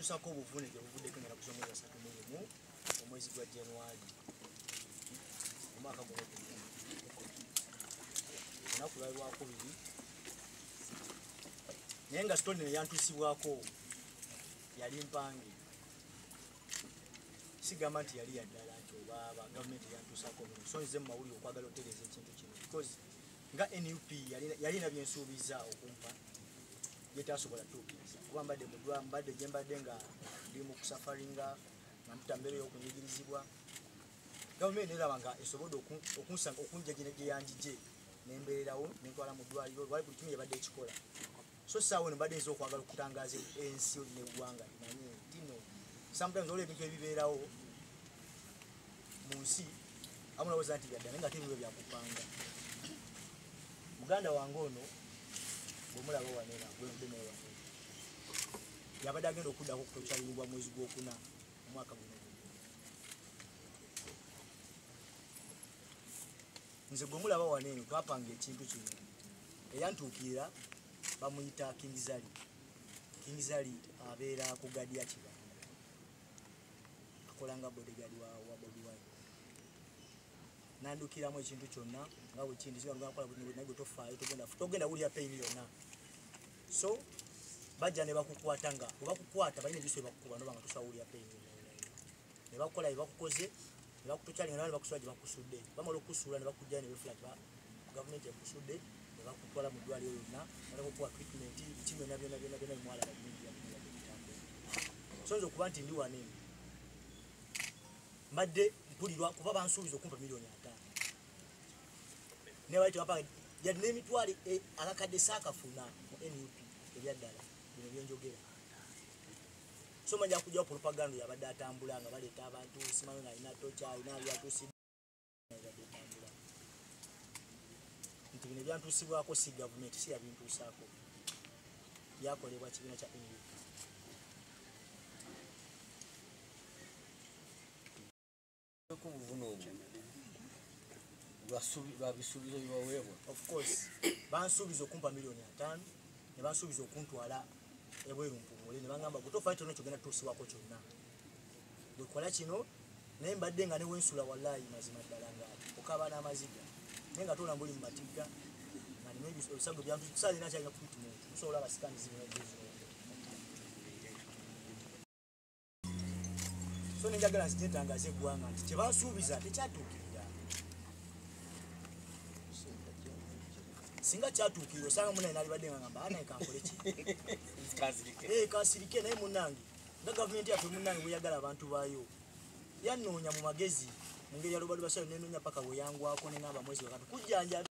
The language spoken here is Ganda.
yantusako obuvune gyebuvuddeko ngera kusa omwezi asatu mu lumu omwezi gwa januari omwaka guno olunaku lwali lwakubiri naye nga sitoni neyantusibwako yali mpange. Sigamba nti yali yaddala nti oba gavumenti eyantusako bino. So nze mumawulire okwagala otereeza ekintu kino because nga nup yalina byensuubiza okumpa byetasobola tuukiriza. Kuba mbadde mudwa mbadde gyembadde nga ndi mu kusafaringa nga mutambeera ey'okunyigirizibwa gavumenti neraba nga esobodde oku- okunsanga okunja gye gyeyanjije nembeererawo nentwala mu ddwaliro lwali buli kimu yabadde ekikola. So saawa eno mbadde nza okwagala okutangaza ensi neggwanga limanye nti no sometimes olwa ebintu ebibeerawo mu nsi amunawooza nti byadda naye nga tebiwe byakupanga muganda wange ono bwemulaba wanena gwemudde naye wanena. Yabadde agenda okuddako kutokyalibwa mwezi gwokuna omwaka guno nze gwemulaba waneeno twapanga ekintu kino eyantuukirira bamuyita kingizali kingizali abeera ku gadi ya kibanda akola nga bodigadi wa, wa bobi wine nandukiramu ekintu kyonna nga bwekindi naye tofaayo togenda wulira payini yonna. So bajja ne bakukwata nga webakukwata balina ebiso ebakukuba noba nga tosawulira yonna yonna yonna. ne bakukola byebakukoze ne bakutukyali nga ne bakusula gye bakusudde. Bamala okusuula ne bakujja ne befula ti gavumenti ekusudde ne bakutwala mu ddwaliro lyonna balakukuwa treatment biki byonna byonna byonna byonna bimwalaba bitambula sonza okuba nti ndi waneeno mbadde mpulirwa kuba bansuubiza okumpa miliyoni ataano. Nebaite bapanga yadde n'emitwalo e- akakadde saakafuna mu nup ebyaddala bino byenjogera. So manja kujjawo propaganda yabadde atambula nga baleeta abantu simanyi nga alina toca alina byatuusibwabadde atambula nti bino ebyantuusibwako si gavumenti si yabintuusaako byakolebwa kibiina kya nup ku buvune obwo Lwasubi- lwabisuubizo byebaweebwa of course bansuubiza okumpa miliyoni ataano ne bansuubiza okuntwala ebweru mpumule ne bagamba gutofayo kyonna kyogenda tutusibwako kyonna. Bwekola kino naye mbadde nga newensula wallayi mazima ddala nga okaba n'amaziga naye nga tola mbuli mu matigga nga nina ebis- ebisago byantusalina kyalina treatment musobola abasikandizibnaezo so nenjagala nzitetangaza eggwanga nti kyebansuubiza tekyatuukirira. Singa kyatuukirira osanga munaye nalibadde nga ngamba anaye kankole ki? Eh, kasirike naye munange nga gavumenti yaffe munange bweyagala abantu baayo yanoonya mu magezi mu ngeri ya lubali basayo nenoonya paka bweyangwako neŋamba mwezi wakati kujjanjabi